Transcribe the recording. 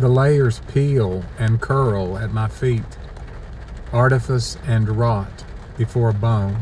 The layers peel and curl at my feet, artifice and rot before bone.